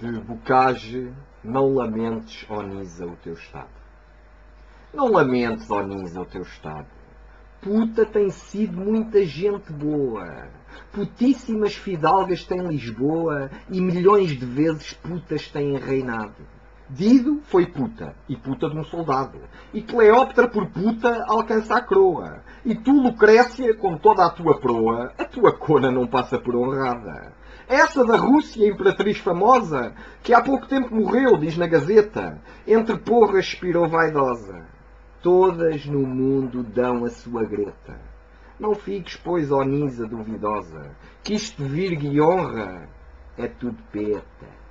de Bocage, não lamentes, ó Nisa, o teu estado. Não lamentes, ó Nisa, o teu estado. Puta tem sido muita gente boa. Putíssimas fidalgas tem Lisboa e milhões de vezes putas têm reinado. Dido foi puta, e puta de um soldado. E Cleópatra por puta alcança a croa. E tu, Lucrécia, com toda a tua proa, a tua cona não passa por honrada. Essa da Rússia, imperatriz famosa, que há pouco tempo morreu, diz na Gazeta, entre porras expirou vaidosa. Todas no mundo dão a sua greta. Não fiques, pois, ó Nisa duvidosa, que isto virgue e honra é tudo peta.